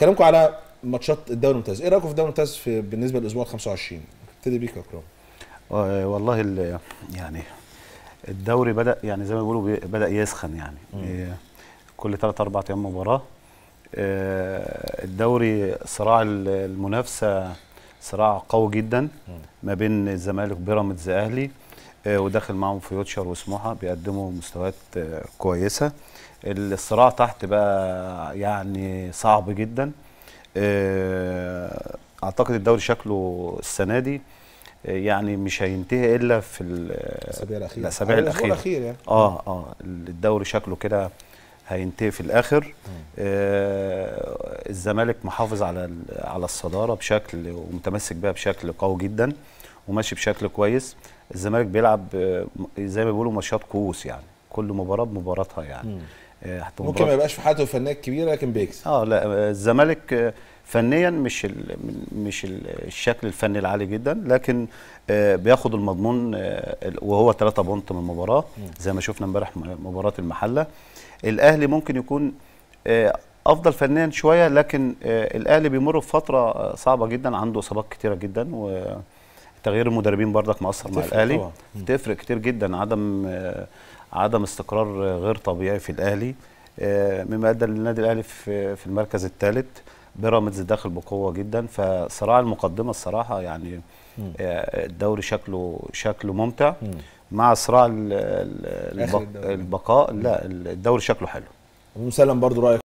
كلامكم على ماتشات الدوري الممتاز. إيه رأيكم في الدوري الممتاز في بالنسبة للأسبوع ال 25 ابتدي بيك يا اكرم آه، والله ال- يعني الدوري بدا يعني زي ما بيقولوا بي- بدأ يسخن يعني. إيه، كل 3 4 أيام مباراة. آه، الدوري صراع ال- المنافسة صراع قوي جدا ما بين الزمالك بيراميدز أهلي. آه، وداخل معاهم فيوتشر وسموحة بيقدموا مستويات آه، كويسة. الصراع تحت بقى يعني صعب جدا. آه، أعتقد الدوري شكله السنة دي آه، يعني مش هينتهي إلا في ال- الأسابيع الأخيرة. الأسابيع الأخيرة. الأخير يعني. آه آه الدوري شكله كده هينتهي في الآخر. آه الزمالك محافظ على على الصدارة بشكل ومتمسك بيها بشكل قوي جدا. وماشي بشكل كويس. الزمالك بيلعب آه، زي ما بيقولوا ماتشات كؤوس يعني. كل مباراة بمباراتها يعني. مم. آه حتى ممكن مباراة- ما يبقاش في حالته الفنيه الكبيره لكن بيكسب. آه لا آه، الزمالك فنيا مش ال مش ال- الشكل الفني العالي جدا لكن بياخد المضمون ال- وهو 3 بونت من المباراة زي ما شفنا امبارح مباراة المحلة. الأهلي ممكن يكون أفضل فنيا شوية لكن الأهلي بيمر بفترة صعبة جدا عنده إصابات كتيرة جدا وتغيير المدربين برضك مؤثر مع الأهلي. تفرق كتير جدا عدم آه، عدم استقرار غير طبيعي في الأهلي. آه، مما أدى للنادي الأهلي في في المركز الثالث بيراميدز داخل بقوة جدا. فصراع المقدمة الصراحة يعني آه، الدوري شكله شكله ممتع. مم. مع صراع. البقاء لا الدوري شكله حلو. مسلم برضو رأيك